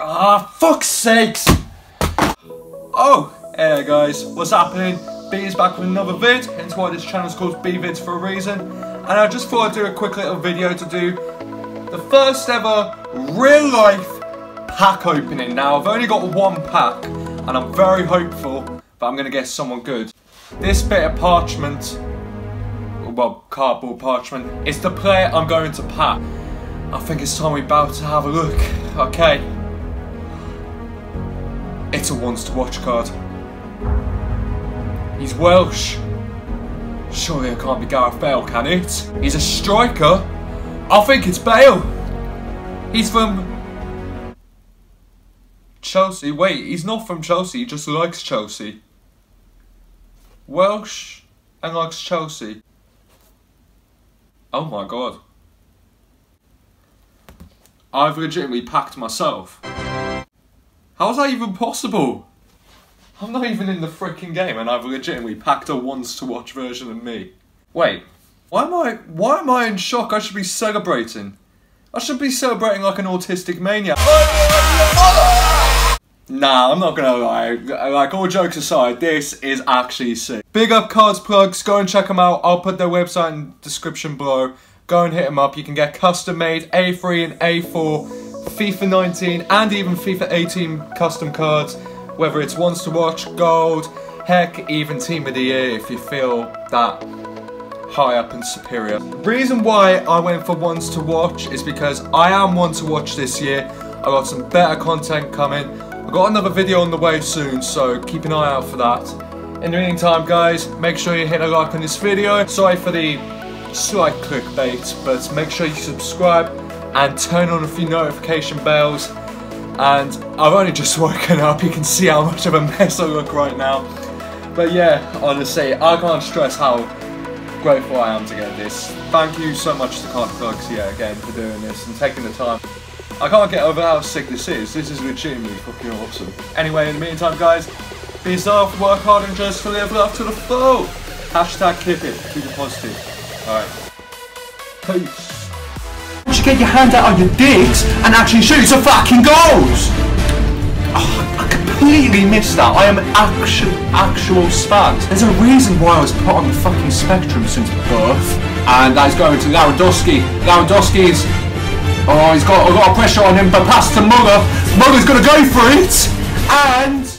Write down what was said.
Ah, fuck's sakes! Oh, hey guys, what's happening? B is back with another vid, hence why this channel is called B Vids for a reason. And I just thought I'd do a quick little video to do the first ever real life pack opening. Now, I've only got one pack, and I'm very hopeful that I'm going to get someone good. This bit of parchment, well, cardboard parchment, is the player I'm going to pack. I think it's time we about to have a look. Okay. It's a ones to watch card. He's Welsh. Surely it can't be Gareth Bale, can it? He's a striker. I think it's Bale. He's from Chelsea. Wait, he's not from Chelsea. He just likes Chelsea. Welsh and likes Chelsea. Oh my god. I've legitimately packed myself. How is that even possible? I'm not even in the freaking game and I've legitimately packed a ones to watch version of me. Wait, why am I why am I in shock? I should be celebrating. I should be celebrating like an autistic maniac. Nah, I'm not gonna lie. Like, all jokes aside, this is actually sick. Big up Cards Plugs, go and check them out. I'll put their website in the description below. Go and hit them up. You can get custom made A3 and A4, FIFA 19, and even FIFA 18 custom cards. Whether it's ones to watch, gold, heck, even team of the year if you feel that high up and superior. The reason why I went for ones to watch is because I am one to watch this year. I got some better content coming. I got another video on the way soon, so keep an eye out for that. In the meantime, guys, make sure you hit a like on this video. Sorry for the slight clickbait, but make sure you subscribe and turn on a few notification bells. And I've only just woken up, you can see how much of a mess I look right now. But yeah, honestly, I can't stress how grateful I am to get this. Thank you so much to yeah, again, for doing this and taking the time. I can't get over how sick this is. This is legitimately fucking awesome. Anyway, in the meantime, guys, be yourself, work hard, and just live life to the full. Hashtag keep it, keep it positive. Alright. Peace. Don't you get your hand out on your dicks and actually shoot some fucking goals? Oh, I completely missed that. I am actual, actual spaz. There's a reason why I was put on the fucking spectrum since birth. And that's going to Lewandowski. Lewandowski's... Oh, he's got a lot of pressure on him, but pass to Muller. Muller's going to go for it. And...